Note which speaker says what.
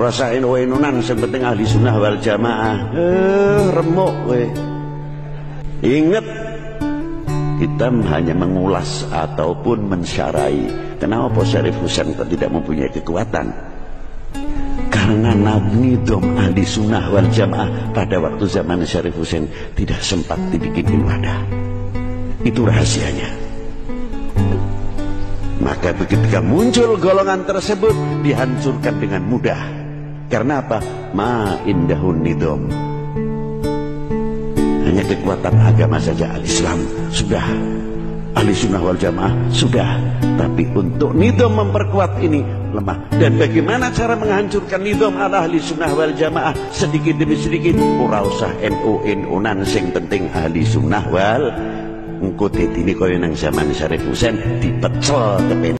Speaker 1: Rasa eno-enonan sing penting ahli sunnah wal jamaah. Eh, remuk we. Ingat kita hanya mengulas ataupun mensyarai. Kenapa Syarif Husain tidak mempunyai kekuatan? Karena nabi dom ahli sunnah wal jamaah pada waktu zaman Syarif Husain tidak sempat dibikin wadah. Itu rahasianya. Maka ketika muncul golongan tersebut dihancurkan dengan mudah. Karena apa? Ma indahun nidom. Hanya kekuatan agama saja al-Islam sudah. Ahli sunnah wal jamaah sudah. Tapi untuk nidom memperkuat ini lemah. Dan bagaimana cara menghancurkan nidom ala ahli sunnah wal jamaah sedikit demi sedikit. Ora usah NU NU nan sing penting ahli sunnah wal engko ini kaya nang zaman Syarif Husain dipecel kepen